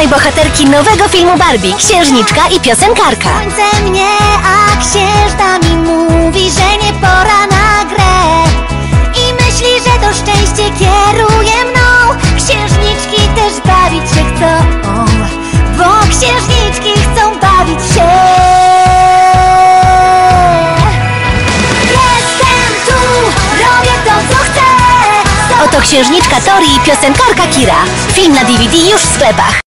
Poznaj bohaterki nowego filmu Barbie, księżniczka i piosenkarka. Słońce mnie, a księżna mi mówi, że nie pora na grę I myśli, że to szczęście kieruje mną Księżniczki też bawić się chcą Bo księżniczki chcą bawić się Jestem tu, robię to co chcę Oto księżniczka Tori i piosenkarka Kira. Film na DVD już w sklepach.